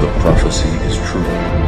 The prophecy is true.